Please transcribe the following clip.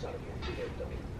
Sarmiento